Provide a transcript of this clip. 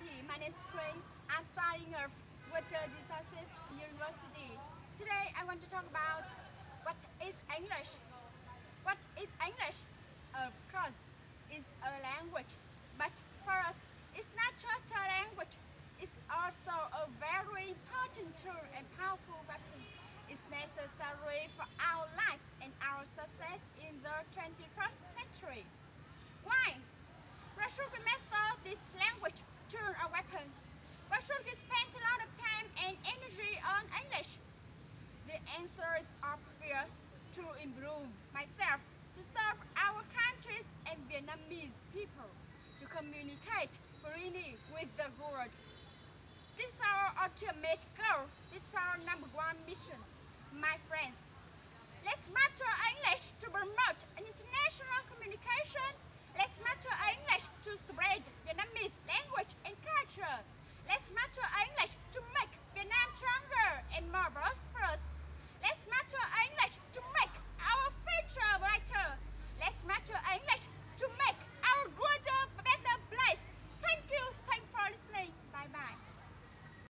everybody. My name is Quynh. I'm studying at Water Resources University. Today I want to talk about what is English. What is English? Of course, it's a language. But for us, it's not just a language. It's also a very important tool and powerful weapon. It's necessary for our life and our success in the 21st century. Why? Why should master this language, tool or weapon? We spend a lot of time and energy on English? The answer is obvious to improve myself, to serve our countries and Vietnamese people, to communicate freely with the world. This is our ultimate goal. This is our number one mission. My friends, let's master English to promote an international communication. Let's master English to spread Let's master English to make Vietnam stronger and more prosperous. Let's master English.